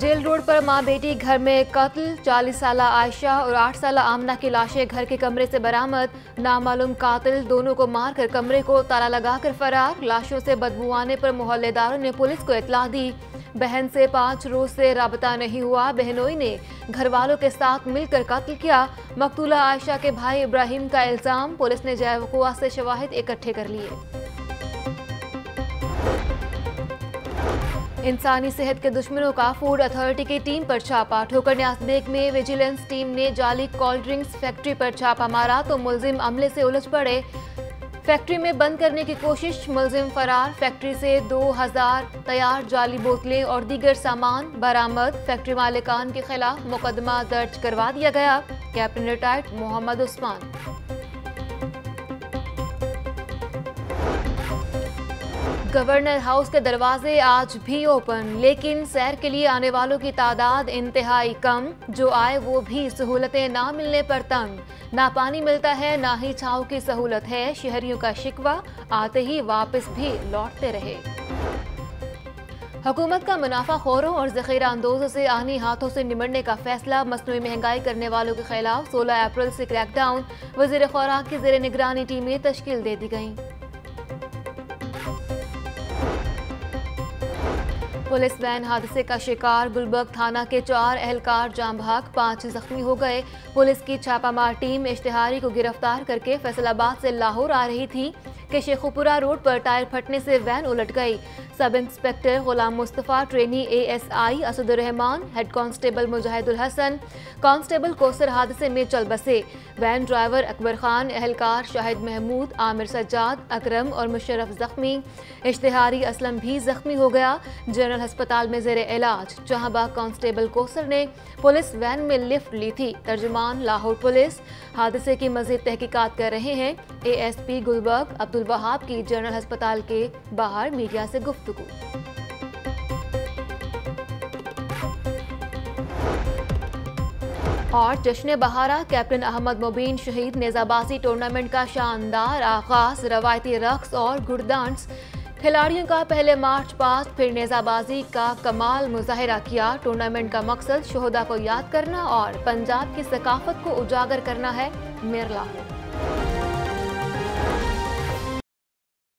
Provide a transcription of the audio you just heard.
Jail road پر ماں بیٹی گھر میں قتل، چالیس سالہ عائشہ اور آٹھ سالہ آمنہ کی لاشیں گھر کے کمرے سے برامت نامعلوم قاتل دونوں کو مار کر کمرے کو تالا لگا کر فرار لاشوں سے بدبو آنے پر محلے داروں نے پولیس کو اطلاع دی۔ بہن سے پانچ روز سے رابطہ نہیں ہوا۔ بہنوئی نے گھر والوں کے ساتھ مل کر قتل کیا۔ مقتولہ عائشہ کے بھائی ابراہیم کا الزام۔ پولیس نے جائے وقوع سے شواہد اکٹھے کر لیے۔ انسانی صحت کے دشمنوں کا فوڈ اتھارٹی کی ٹیم پر چھاپا ٹھوکر نیاز بیک میں ویجیلنس ٹیم نے جعلی کولڈ ڈرنکس فیکٹری پر چھاپا مارا تو ملزم عملے سے الجھ پڑے۔ فیکٹری میں بند کرنے کی کوشش، ملزم فرار۔ فیکٹری سے دو ہزار تیار جعلی بوتلیں اور دیگر سامان برآمد۔ فیکٹری مالکان کے خلاف مقدمہ درج کروا دیا گیا۔ Captain retired Muhammad Usman. Governor house کے دروازے آج بھی اوپن لیکن سیر کے لیے آنے والوں کی تعداد انتہائی کم، جو آئے وہ بھی سہولتیں نہ ملنے پر تنگ۔ نہ پانی ملتا ہے، نہ ہی چھاؤں کی سہولت ہے۔ شہریوں کا شکوہ آتے ہی واپس بھی لوٹتے رہے۔ حکومت کا منافع خوروں اور ذخیرہ اندوزوں سے آنی ہاتھوں سے نمٹنے کا فیصلہ، مصنوعی مہنگائی کرنے والوں کے خلاف سولہ اپریل سے کریک ڈاؤن۔ وزیر خوراک کی زیر نگرانی ٹیمیں تشکیل دے دی گئیں۔ پولیس وین حادثے کا شکار گلبرگ تھانہ کے چار اہلکار جام بھاگ پانچ زخمی ہو گئے۔ پولیس کی چھاپا مار ٹیم اشتہاری کو گرفتار کر کے فیصل آباد سے لاہور آ رہی تھی۔ کہ شیخوپورہ روڈ پر ٹائر پھٹنے سے وین الٹ گئی۔ Sub inspector Ghulam Mustafa, trainee A S I Asad ur Rehman head constable Mujahid ul Hassan, constable Kausar حادثے میں چل بسے۔ وین ڈرائیور اکبر خان، اہلکار شاہد محمود، عامر سجاد، اکرم اور مشرف زخمی۔ اشتہاری اسلم بھی زخمی ہو گیا۔ جنرل ہسپتال میں زیر علاج۔ جہاں باغ کانسٹیبل کوسر نے پولیس وین میں لفٹ لی تھی۔ ترجمان لاہور پولیس حادثے کی مزید تحقیقات کر رہے ہیں۔ اے ایس پی گلبرگ عبد الوہاب کی جنرل ہسپتال کے باہر میڈیا سے گفتگو۔ اور جشن بہارہ، کیپٹن احمد مبین شہید نیزابازی ٹورنمنٹ کا شاندار آغاز، روایتی رقص اور گردانس کھلاڑیوں کا پہلے مارچ پاس، پھر نیزابازی کا کمال مظاہرہ کیا۔ ٹورنامنٹ کا مقصد شہدہ کو یاد کرنا اور پنجاب کی ثقافت کو اجاگر کرنا ہے۔ میرلا۔